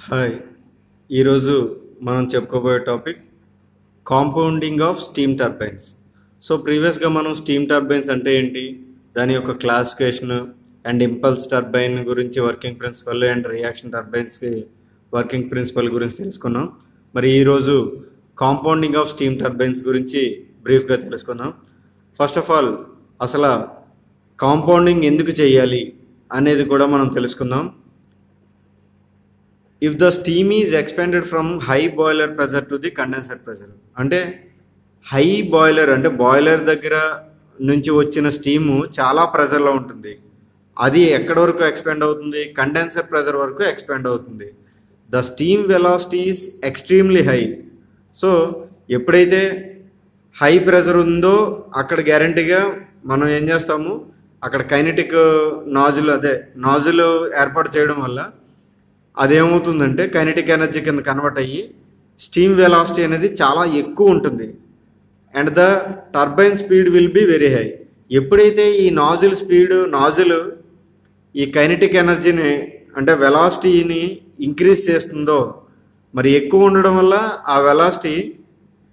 Hi. ఈరోజు మనం చెప్పుకోబోయే topic compounding of steam turbines. So ప్రీవియస్గా మనం స్టీమ్ టర్బైన్స్ అంటే ఏంటి? దాని యొక్క క్లాసిఫికేషన్ అండ్ ఇంపల్స్ టర్బైన్ గురించి వర్కింగ్ ప్రిన్సిపల్ అండ్ రియాక్షన్ టర్బైన్స్కి వర్కింగ్ ప్రిన్సిపల్ గురించి తెలుసుకున్నాం. మరి ఈరోజు కాంపౌండింగ్ ఆఫ్ స్టీమ్ టర్బైన్స్ గురించి బ్రీఫ్గా తెలుసుకుందాం. ఫస్ట్ ఆఫ్ ఆల్ అసలు కాంపౌండింగ్ ఎందుకు చేయాలి అనేది కూడా మనం తెలుసుకుందాం. If the steam is expanded from high boiler pressure to the condenser pressure అంటే హై బాయిలర్ అంటే బాయిలర్ దగ్గర నుంచి వచ్చిన స్టీము చాలా ప్రెజర్లో ఉంటుంది. అది ఎక్కడి వరకు ఎక్స్పెండ్ అవుతుంది? కండెన్సర్ ప్రెజర్ వరకు ఎక్స్పెండ్ అవుతుంది. The steam velocity is extremely high so ఎప్పుడైతే హై ప్రెజర్ ఉందో అక్కడ గ్యారంటీగా మనం ఏం చేస్తాము? అక్కడ కైనటిక్ నాజులు అదే నాజులు ఏర్పాటు చేయడం వల్ల అదేమవుతుందంటే కైనటిక్ ఎనర్జీ కింద కన్వర్ట్ అయ్యి స్టీమ్ వెలాసిటీ అనేది చాలా ఎక్కువ ఉంటుంది. And the turbine speed will be very high. ఎప్పుడైతే ఈ నాజుల్ స్పీడ్ నాజిల్ ఈ కైనటిక్ ఎనర్జీని అంటే వెలాసిటీని ఇంక్రీజ్ చేస్తుందో మరి ఎక్కువ ఉండడం వల్ల ఆ వెలాసిటీ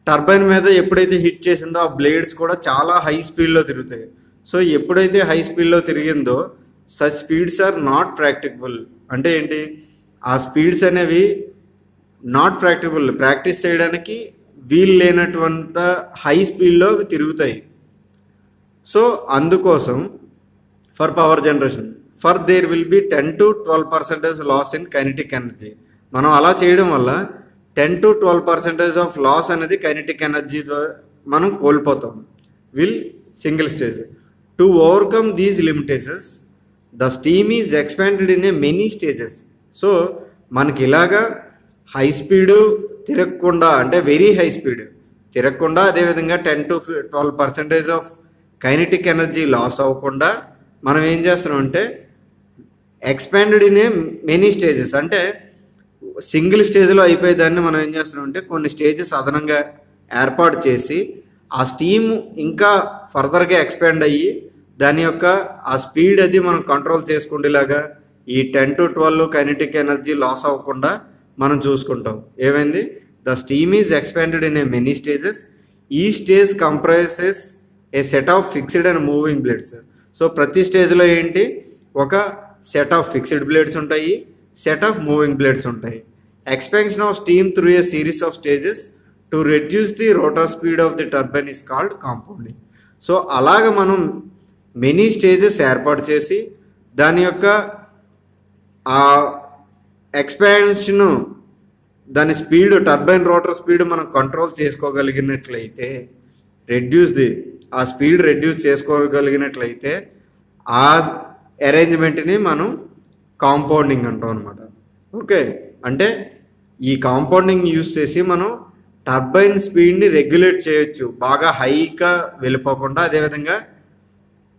టర్బైన్ మీద ఎప్పుడైతే హిట్ చేసిందో ఆ బ్లేడ్స్ కూడా చాలా హై స్పీడ్లో తిరుగుతాయి. సో ఎప్పుడైతే హై స్పీడ్లో తిరిగిందో such speeds are not practicable. అంటే ఏంటి? ఆ స్పీడ్స్ అనేవి నాట్ ప్రాక్టికబుల్ ప్రాక్టీస్ చేయడానికి వీలు లేనటువంటి హై స్పీడ్లో అవి తిరుగుతాయి. సో అందుకోసం for power generation for there will be ten to twelve percentage loss in kinetic energy మనం అలా చేయడం వల్ల ten to twelve percentage of loss అనేది కైనటిక్ ఎనర్జీ మనం కోల్పోతాం. Will single stage to overcome these limitations the steam is expanded in a many stages so మనకి ఇలాగా high speed తిరగకుండా అంటే వెరీ హై స్పీడ్ తిరగకుండా అదేవిధంగా ten to twelve percentage of kinetic energy loss అవ్వకుండా మనం ఏం చేస్తున్నాం అంటే expanded in a many stages అంటే సింగిల్ స్టేజ్లో అయిపోయేదాన్ని మనం ఏం చేస్తున్నాం అంటే కొన్ని స్టేజెస్ అదనంగా ఏర్పాటు చేసి ఆ స్టీమ్ ఇంకా ఫర్దర్గా ఎక్స్పాండ్ అయ్యి దాని యొక్క ఆ స్పీడ్ అది మనం కంట్రోల్ చేసుకుండేలాగా ఈ ten to twelve kinetic energy loss అవ్వకుండా మనం చూసుకుంటాం. ఏమైంది? The steam is expanded in a many stages ఈ stage comprises a set of fixed and moving blades so ప్రతి స్టేజ్లో ఏంటి? ఒక సెట్ ఆఫ్ ఫిక్స్డ్ బ్లేడ్స్ ఉంటాయి సెట్ ఆఫ్ మూవింగ్ బ్లేడ్స్ ఉంటాయి. Expansion of steam through a series of stages to reduce the rotor speed of the turbine is called compounding so అలాగ మనం many stages ఏర్పాటు చేసి దాని యొక్క ఆ ఎక్స్పాన్షన్ దాని స్పీడ్ టర్బైన్ రోటర్ స్పీడ్ మనం కంట్రోల్ చేసుకోగలిగినట్లయితే రెడ్యూస్ ది ఆ స్పీడ్ రెడ్యూస్ చేసుకోగలిగినట్లయితే ఆ అరేంజ్మెంట్ని మనం కాంపౌండింగ్ అంటాం అనమాట ఓకే? అంటే ఈ కాంపౌండింగ్ యూస్ చేసి మనం టర్బైన్ స్పీడ్ని రెగ్యులేట్ చేయొచ్చు. బాగా హైగా వెళ్ళిపోకుండా అదేవిధంగా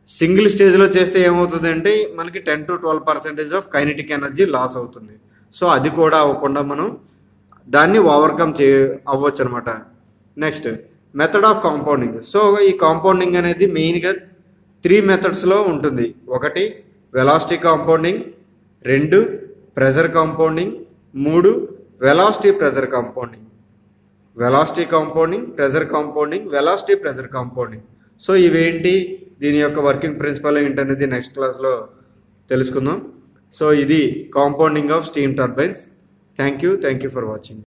సింగిల్ స్టేజ్లో చేస్తే ఏమవుతుంది అంటే మనకి ten to twelve percentage of kinetic energy loss అవుతుంది. సో అది కూడా అవ్వకుండా మనం దాన్ని ఓవర్కమ్ చే అవ్వచ్చు అనమాట next method of compounding so ఈ కాంపౌండింగ్ అనేది మెయిన్గా త్రీ మెథడ్స్లో ఉంటుంది. ఒకటి వెలాసిటీ కాంపౌండింగ్ రెండు ప్రెజర్ కాంపౌండింగ్ మూడు velocity pressure compounding velocity compounding pressure compounding velocity pressure compounding so ఇవేంటి? దీని యొక్క వర్కింగ్ ప్రిన్సిపల్ ఏంటనేది నెక్స్ట్ క్లాస్లో తెలుసుకుందాం. సో ఇది compounding of steam turbines. Thank you thank you for watching